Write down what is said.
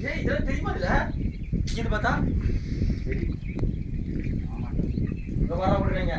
ஏய் இதெல்லாம் தெரியுமா இல்ல இது பார்த்தா? சரி ஆமா இங்க வர விடுறீங்க